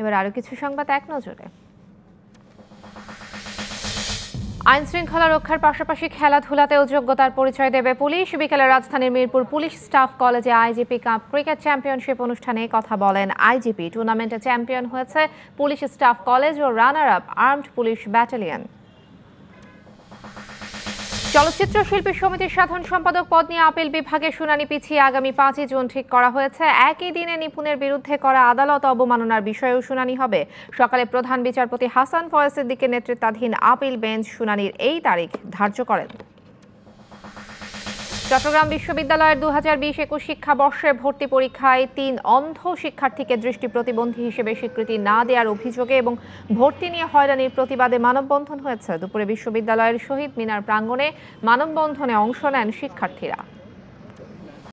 এবার আরও কিছু সংবাদ এক নজরে। আইন শৃঙ্খলা রক্ষার পাশাপাশি খেলাধুলাতেও যোগ্যতার পরিচয় দেবে পুলিশ। বিকেলে রাজধানীর মিরপুর পুলিশ স্টাফ কলেজে আইজিপি কাপ ক্রিকেট চ্যাম্পিয়নশিপ অনুষ্ঠানে কথা বলেন আইজিপি। টুর্নামেন্টে চ্যাম্পিয়ন হয়েছে পুলিশ স্টাফ কলেজ ও runner up armed police battalion. চলচ্চিত্র শিল্পী সমিতির সাধারণ সম্পাদক পদ নিয়ে আপিল বিভাগে শুনানি পিছিয়ে আগামী পাঁচই জুন ঠিক করা হয়েছে। একই দিনে নিপুণের বিরুদ্ধে করা আদালত অবমাননার বিষয়েও শুনানি হবে। সকালে প্রধান বিচারপতি হাসান ফয়েসের দিকে নেতৃত্বাধীন আপিল বেঞ্চ শুনানির এই তারিখ ধার্য করেন। চট্টগ্রাম বিশ্ববিদ্যালয়ের দু হাজার বিশ একুশ শিক্ষাবর্ষের ভর্তি পরীক্ষায় তিন অন্ধ শিক্ষার্থীকে দৃষ্টি প্রতিবন্ধী হিসেবে স্বীকৃতি না দেওয়ার অভিযোগে এবং ভর্তি নিয়ে হয়রানির প্রতিবাদে মানববন্ধন হয়েছে। দুপুরে বিশ্ববিদ্যালয়ের শহীদ মিনার প্রাঙ্গণে মানববন্ধনে অংশ নেন শিক্ষার্থীরা।